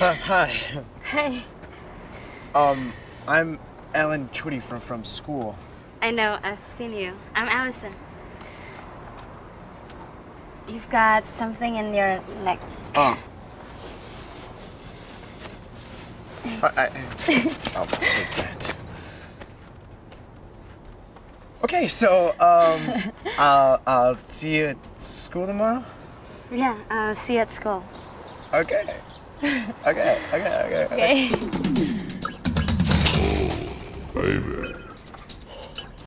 Uh, hi. Hey. Um, I'm Alan Twitty from from school. I know, I've seen you. I'm Allison. You've got something in your neck. Oh. I, I, I'll take that. Okay, so um, I'll I'll see you at school tomorrow. Yeah, I'll see you at school. Okay. Okay. Okay. Okay. Okay. Oh, baby.